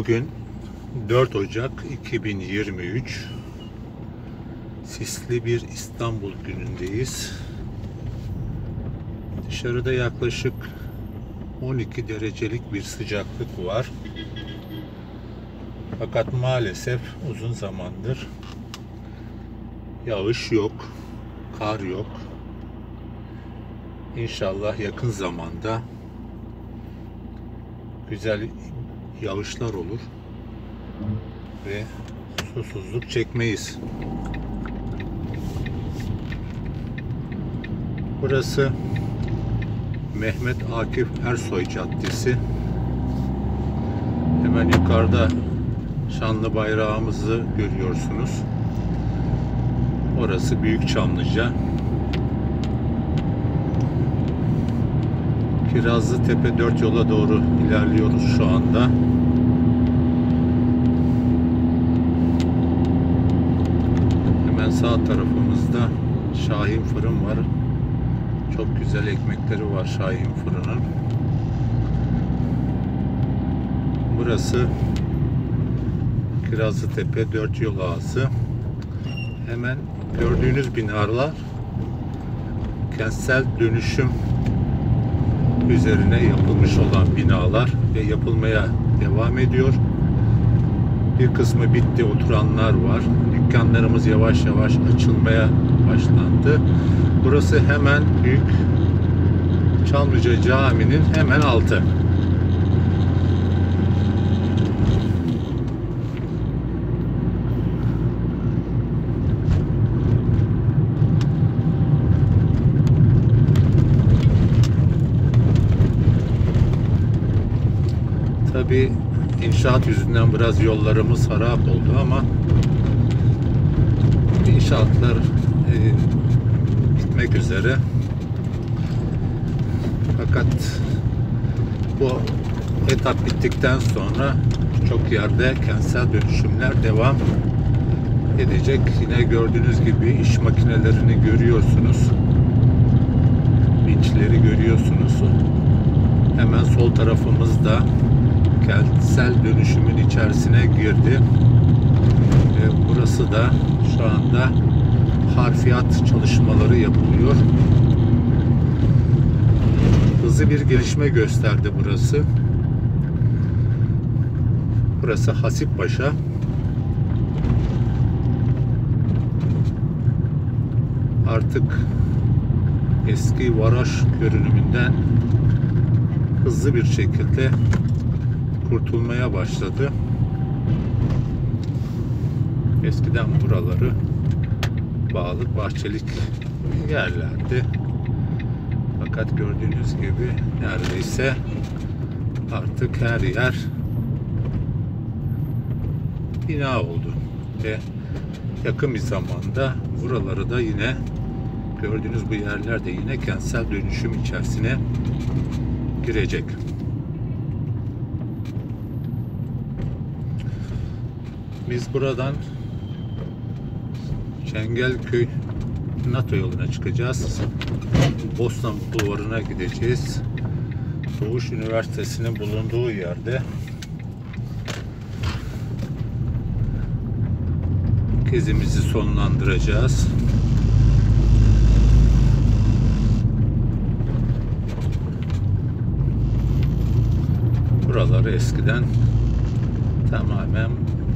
Bugün 4 Ocak 2023 Sisli bir İstanbul günündeyiz. Dışarıda yaklaşık 12 derecelik bir sıcaklık var. Fakat maalesef uzun zamandır yağış yok, kar yok. İnşallah yakın zamanda güzel yağışlar olur ve susuzluk çekmeyiz. Burası Mehmet Akif Ersoy Caddesi. Hemen yukarıda şanlı bayrağımızı görüyorsunuz. Orası Büyük Çamlıca. Kirazlı Tepe 4 yola doğru ilerliyoruz şu anda. Hemen sağ tarafımızda Şahin Fırın var. Çok güzel ekmekleri var Şahin Fırın'ın. Burası Kirazlı Tepe 4 yol ağzı. Hemen gördüğünüz binalar kentsel dönüşüm üzerine yapılmış olan binalar ve yapılmaya devam ediyor. Bir kısmı bitti, oturanlar var. Dükkanlarımız yavaş yavaş açılmaya başlandı. Burası hemen Büyük Çamlıca Camii'nin hemen altı. Tabi inşaat yüzünden biraz yollarımız harap oldu ama inşaatlar e, bitmek üzere. Fakat bu etap bittikten sonra çok yerde kentsel dönüşümler devam edecek. Yine gördüğünüz gibi iş makinelerini görüyorsunuz. Vinçleri görüyorsunuz. Hemen sol tarafımızda kentsel dönüşümün içerisine girdi. Ve burası da şu anda harfiyat çalışmaları yapılıyor. Hızlı bir gelişme gösterdi burası. Burası Hasippaşa. Artık eski Varaş görünümünden hızlı bir şekilde kurtulmaya başladı. Eskiden buraları bağlık bahçelik yerlerdi. Fakat gördüğünüz gibi neredeyse artık her yer bina oldu ve yakın bir zamanda buraları da yine gördüğünüz bu yerler de yine kentsel dönüşüm içerisine girecek. Biz buradan Çengelköy NATO yoluna çıkacağız. Bosna Bulvarı'na gideceğiz. Doğuş Üniversitesi'nin bulunduğu yerde gezimizi sonlandıracağız. Buraları eskiden tamamen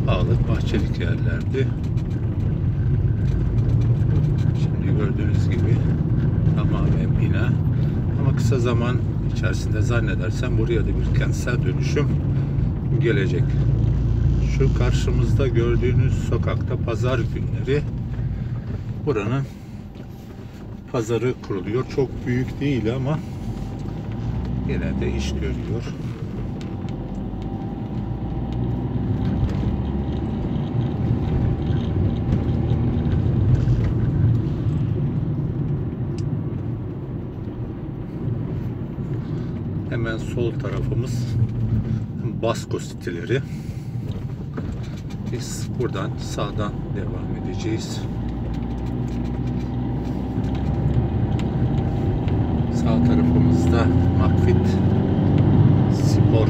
bağlık bahçelik yerlerdi. Şimdi gördüğünüz gibi tamamen bina. Ama kısa zaman içerisinde zannedersem buraya da bir kentsel dönüşüm gelecek. Şu karşımızda gördüğünüz sokakta pazar günleri buranın pazarı kuruluyor. Çok büyük değil ama yine de iş görüyor. Hemen sol tarafımız Basko siteleri. Biz buradan sağdan devam edeceğiz. Sağ tarafımızda Makfit spor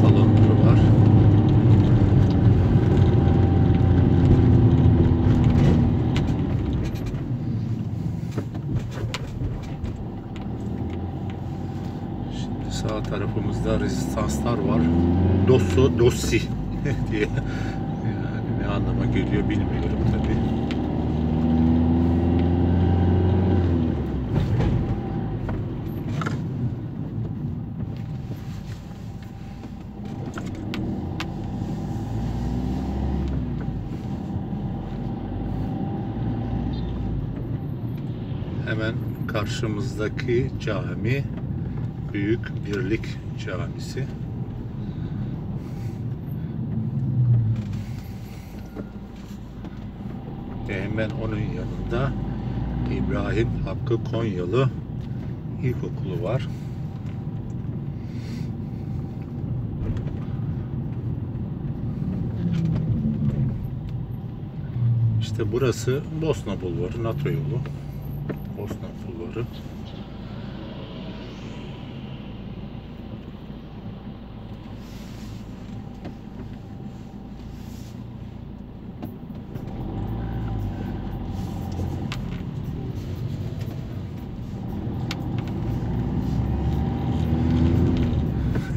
salonları var. Dostlar var. Dosso, dossi diye. Yani ne anlama geliyor bilmiyorum tabi. Hemen karşımızdaki cami Büyük Birlik Camisi. Ve hemen onun yanında İbrahim Hakkı Konyalı İlkokulu var. İşte burası Bosna Bulvarı, NATO yolu. Bosna Bulvarı.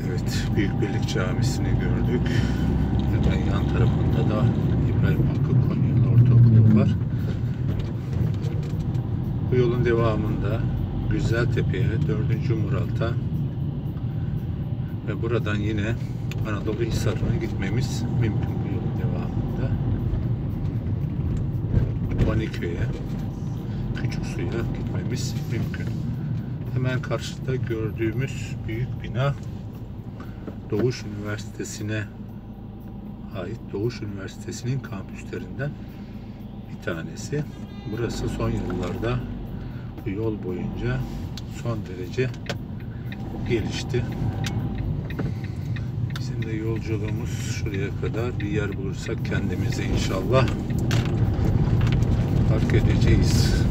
Evet, Büyük Birlik Camisi'ni gördük. Hemen yan tarafında da İbrahim Hakkı Konyalı Ortaokulu var. Bu yolun devamında Güzeltepe'ye, 4. Murat'a ve buradan yine Anadolu Hisarı'na gitmemiz mümkün bu yolun devamında. Vaniköy'e, Küçüksu'ya gitmemiz mümkün. Hemen karşıda gördüğümüz büyük bina Doğuş Üniversitesi'ne ait Doğuş Üniversitesi'nin kampüslerinden bir tanesi. Burası son yıllarda bu yol boyunca son derece gelişti. Bizim de yolculuğumuz şuraya kadar bir yer bulursak kendimize inşallah fark edeceğiz.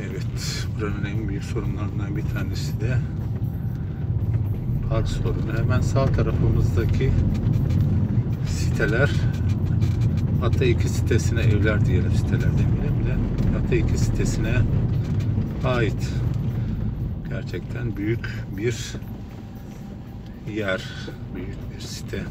Evet, buranın en büyük sorunlarından bir tanesi de park sorunu. Hemen sağ tarafımızdaki siteler hatta iki sitesine evler diyelim siteler demeyelim de hatta iki sitesine ait gerçekten büyük bir yer, büyük bir site.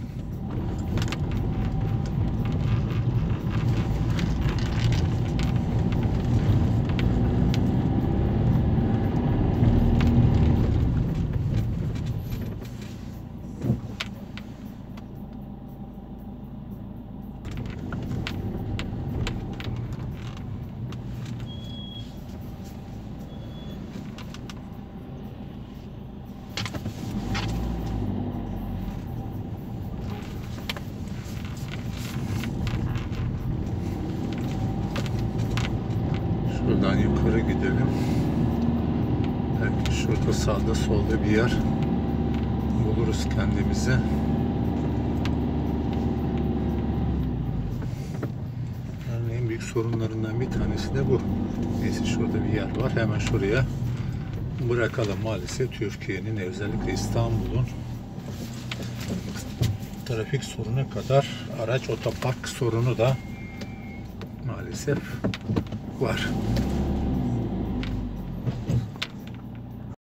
Şuradan yukarı gidelim. Belki şurada sağda solda bir yer buluruz kendimize. Yani en büyük sorunlarından bir tanesi de bu. Neyse şurada bir yer var. Hemen şuraya bırakalım. Maalesef Türkiye'nin özellikle İstanbul'un trafik sorunu kadar araç otopark sorunu da maalesef var.